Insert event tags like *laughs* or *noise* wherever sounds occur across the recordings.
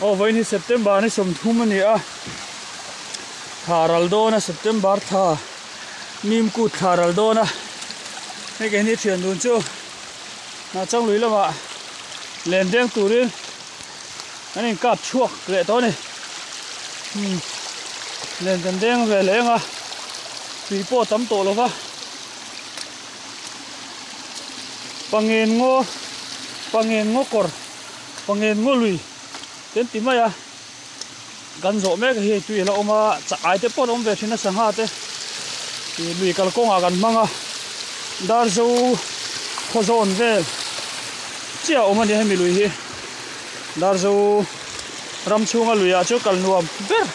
โอ้วันนี้ September นี่สมทุมันเนี่ยทารัลโดนะ September ทานิมกูทารัลโดนะนี่แกนี่เถียนดูนจูน่าจังลุยละมาเลนเดียงตูรินอันนี้กับชั่วเกละตัวนี่เลนเดียงเวลเลงอ่ะปีโป้ตั้มโตแล้วปะปังเงินงอปังเงินงอกรปังเงินงอลุย ten ti mai a gan zo me hi tui la oma cha ai te pon om ve thina sanga te ti lui kal kong a gan manga dar zo kho zon vel chia oma ni hemi lui hi dar zo ram chunga lui a chu kal nuam ber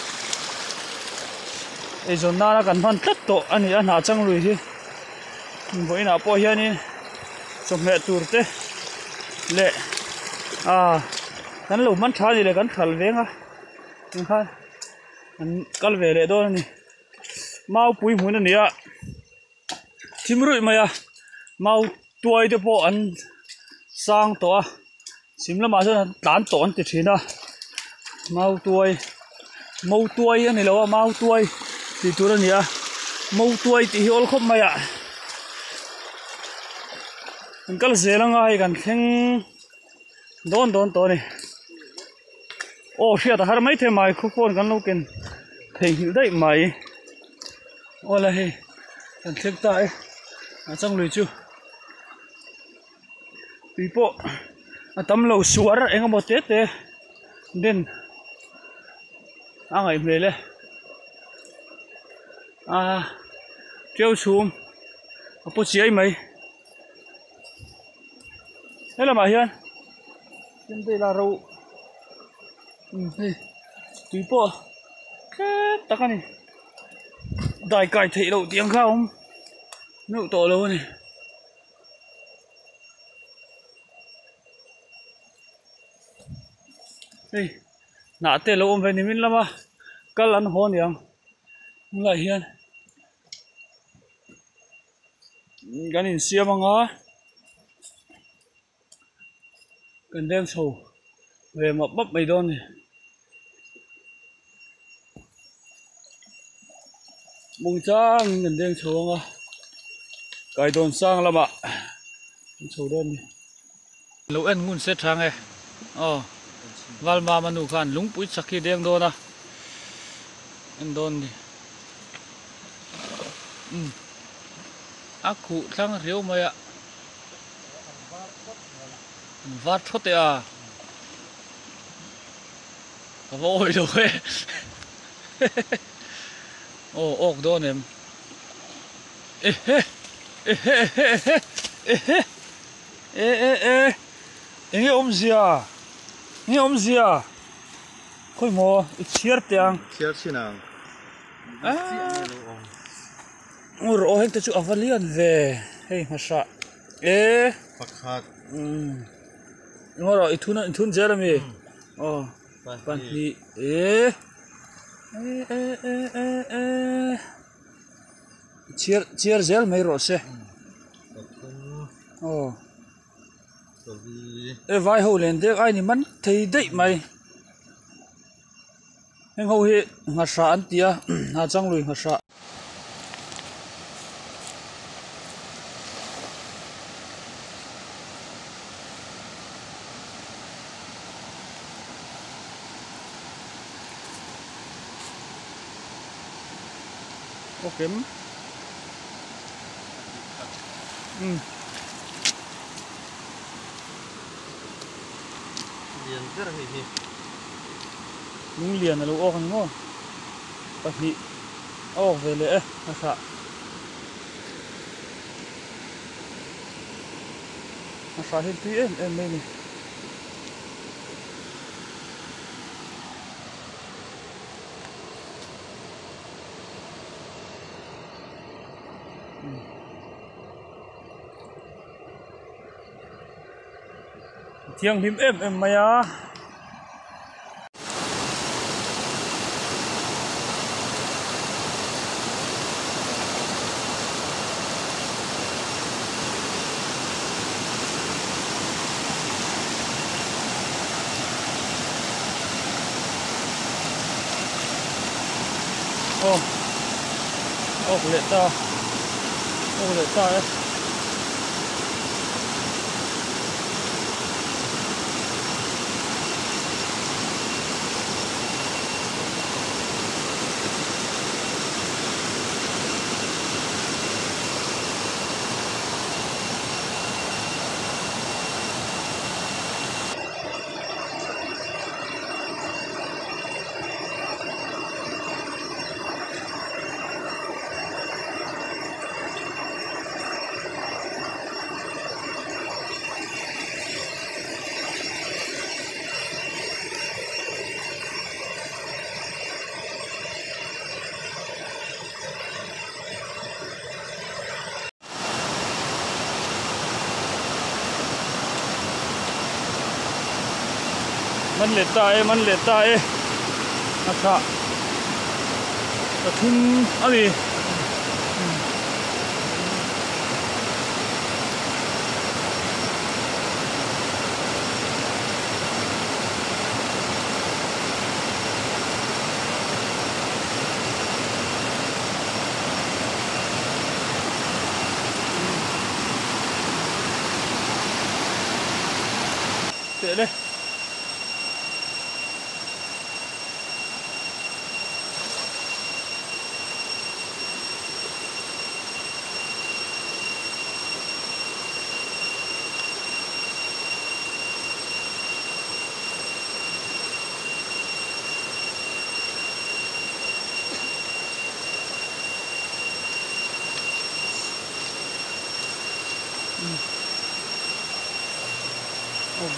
e zon na na kan man tat to ani a na chang lui hi boina po hianin tour thế tur te กันหลุมมันชาอยู่เลยกันขัลเวงอ่ะนี่ค่ะมันกันเวเลยด้วยนี่มาปุ๋ยหมุนนี่อ่ะทิมรุ่ยมาอ่ะมาตัวไอ้เด็กพออันสร้างตัวสิมละมาจนตานตอนติดทีนะมาตัวมาตัวอันนี้แล้วว่ามาตัวติดตัวนี่อ่ะมาตัวติดหิวคบมาอ่ะมันก็เสียงง่ายกันเข่งโดนโดนตัวนี่ Ồ, xe ta hả mấy thế mày khu phôn gắn lâu kên Thì hiểu đấy mày Ô là hề Cần thiết tại Ở trong lùi chú Bí bộ Ở tấm lầu xuống rồi anh một tết thế Nên À ngày về lên À Treo xuống Ở bố chí ấy mày Thế là mà hiên Trên đây là rượu tùy bộ cái cả này đại cải thị đầu tiếng không nụ tổ lâu này đây nã tê lâu về niêm lam à các lần an hon không lại hiền ganin bằng mga cần đem sầu về một bắp mấy đôn này mung chang nhìn đen xuống à cái đồn sang lắm ạ. Chủ đơn đi lũ ăn ngun xét trang này ờ vào mà mà nụ khăn lúng bụi sắc khi đen đồn nè ăn đồn đi. Ừ. Ác cụ thang riêu mày ạ. Vát thoát đấy à vội rồi. *laughs* Ó, ook door hem. Hier om sie ja. Hier um sie ja. Guck mal, ich schiert ja. Schiert ja. Ah. Ur oh hängt zu avalieren we. Hey, mal scha. Eh. Pakat. Mm. Ngora ituna itun Jeremy. Oh. Panti. Eh. Eh eh eh eh eh. Chier chier zel mai rồi xe, Oh. E vai ho len dek ai ni man thei dei mai. Heng ho hi nga sa an tia *clears throat* na chang lui nga sa. Okay. เหรียญก็เลยทีลุงเหรียญนะลูกออกนี่มั้งปะพี่ออกไปเลยเอ๊ะนะครับนะครับเห็นพี่เอ็มเอ็มไม่เนี่ย thiêng him em em mày á Oh, oh, let's go. Oh, let's go. Mình lệ ta ấy mình lệ ta ấy à cả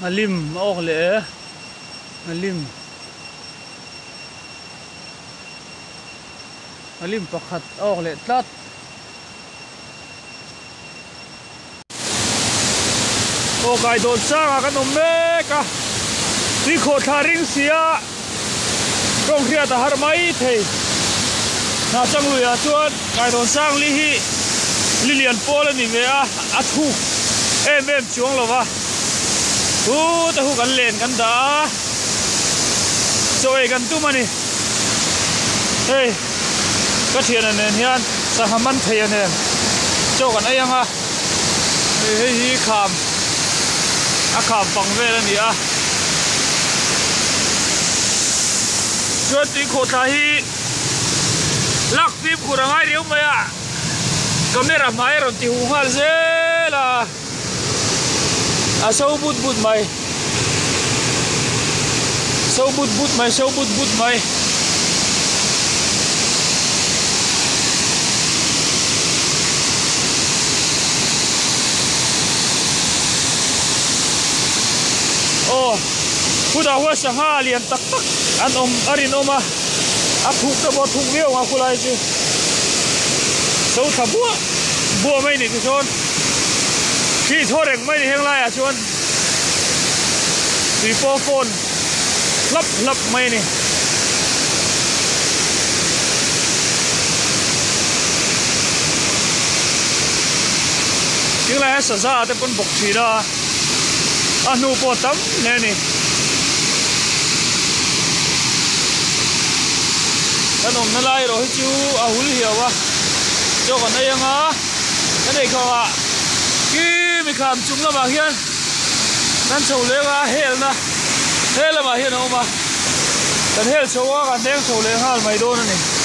Malim ok lệ eh. Malim. Malim, pakhat ok lệ tlat. Oh Ô gai đồn sang à cái ah? nôm mê cả Đi khổ thà rinh xia Rong khía ta har mai thầy Na chang lui à chuan. Cái đồn sang li hi Lilian Paul ni me ah. a a thu em em chuang lo u ta hu kan len kan da choi kan tu mani hey ka thian an nen hian sa haman thei an nen cho kan Hey, hei hi kham a kham pang vel ani a chuan ti kho ta hi lak tip kurangai riu mai a camera mai ron ti hu hal zela à sâu bút bút mày sâu bút bút mày sâu bút bút mày ô khu đào hoa sang ha liền tắc tắc ăn om, arin oma. À thục đó bỏ thục viêu mà khu lại chứ sâu thà búa búa mấy thôi thua rèn mấy heng lai à chuan tùy po phone lấp lấp mấy này. Tiếng lai sa sa te con bọc chi da a nu po tam nè nè, kan om na lai ro hi chu à, hul hiawa wa à. cho còn đây cái này không ạ? Ki kham chung la mà hian nan chho le ra hel na hel là mà hian ông mà, kan hel chho wa kan deng chho le hal mai do này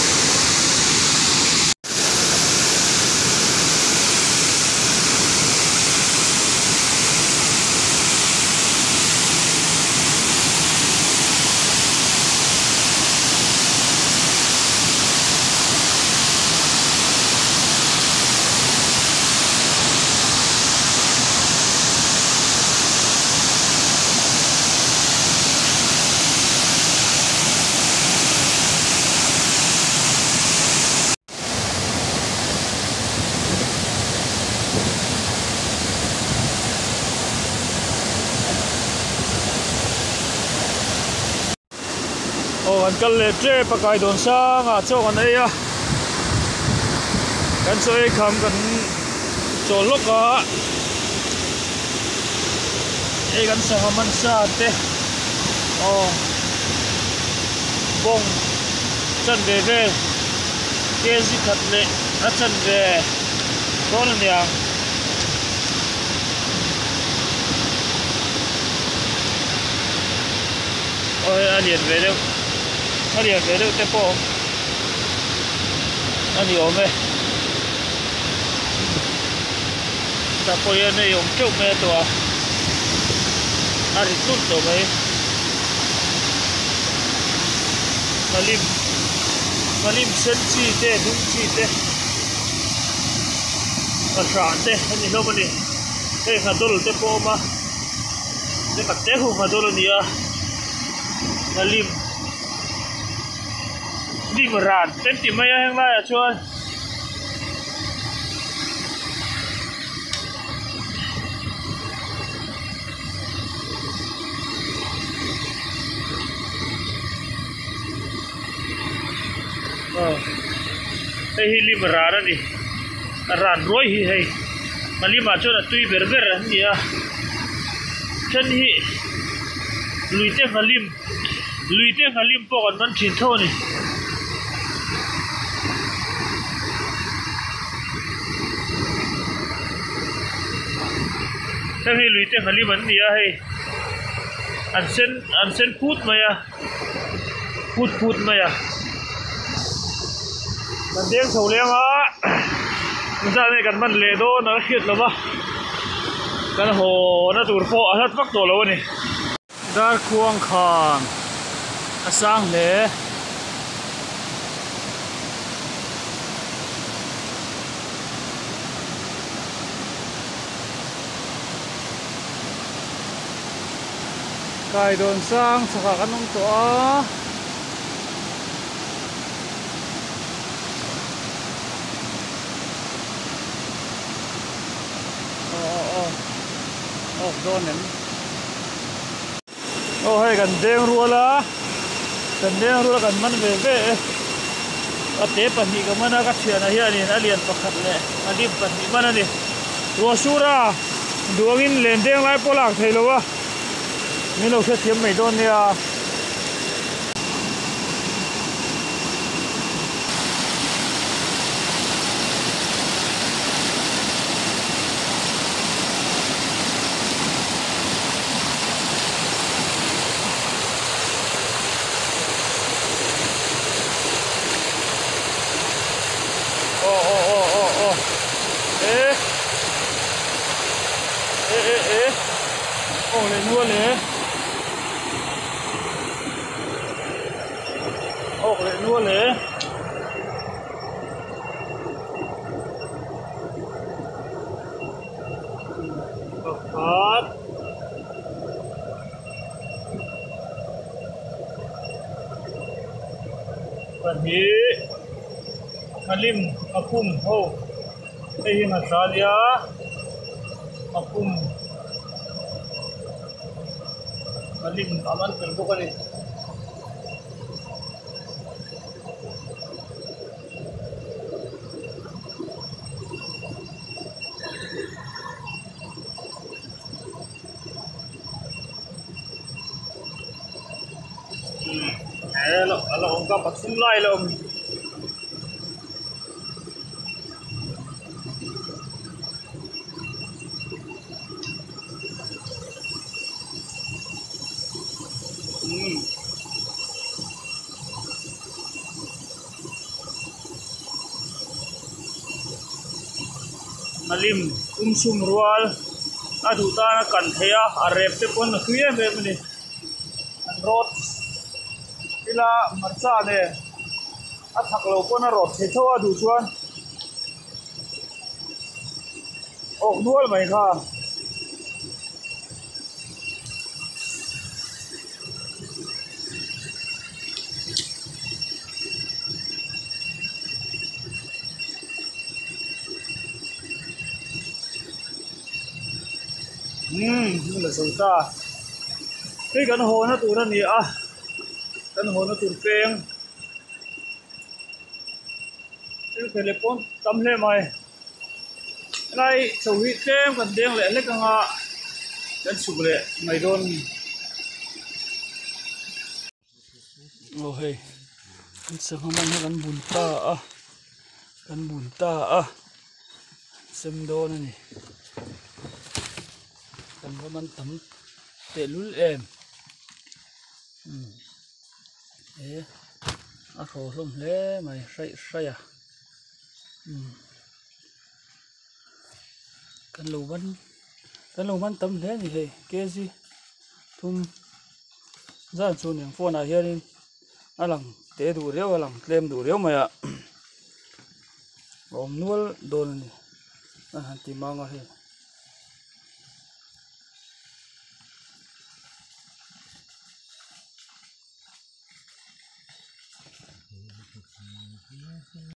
an kal le tre pakai don sang a chawk an ei a. Kan chaw ei kham kan chaw lok a. Ei kan sangha man sa te. Oh bông chân về về kia gì thật lệ nó chân về có là nhà ôi anh liền về đâu anh liền về đâu thế bộ anh đi ôm về ta anh ấy ôm anh đi malim malim sen chi te dung chi te ka tran te ani lo mani malim một ran ten ti mai hang lai a chuan ờ đây, hi, lim ra ra đi ran roi hi hay. Mà lim mà cho là tuy bể bể ra ni à? Chân hi. Lùi te nga lim. Lùi te nga lim bỏ còn vẫn chín thôi này thế hi lùi te nga lim an ni à hay an sen an sen phut maya phut phut maya mình tiếng sầu liêng á mình ra đây cần mình lệ đô nó khiết lắm á cái hồ nó tụt phô ở hết bắc tổ lâu này dar khuang khan sang lệ kai don sang saka kanong to ah oh doon em oh hay gần đen rùa la ờ, ờ, ờ. gần đen rùa gần man về về. Ở tế phần nhị cái mana các chuyện này hiện nay liền bạc khát lệ anh đi phần nhị mana đi. Rùa sura đuông in lên đen lại bỏ lạc thấy lâu à mình đâu sẽ thiếm mấy đôn nha ô हे हलिम अकुम हो। सही मसालिया। अकुम। हलीम अमन कर दो करे। Mm-hmm. Lo, ongkap patung lai lo. Hmm. Malim, umsum rual, adu ta na kan thea, a rep te pon na kuya me mani. An rot, ila marcha ne, a thak lo pon a rot the tho adu chuan. Ok nual mai kha. Ừm, nhưng mà sống ta Cái gần hồ nó tụ nó nhỉ à kan ho na tur peng el telepon tam le mai lai so wi tem kan deng le le ka nga kan su le mai don oh hey kan sa man kan bun ta a kan bun ta a sem do na ni kan ê à khổ không lẽ mày say say à? Ừ. Kan lù ban kan lù ban tâm thế gì thế kia gì? Thun, ra chu niang phone à hiền alang te du reu alang klem du reu maya om nual dol ni a han mang ở he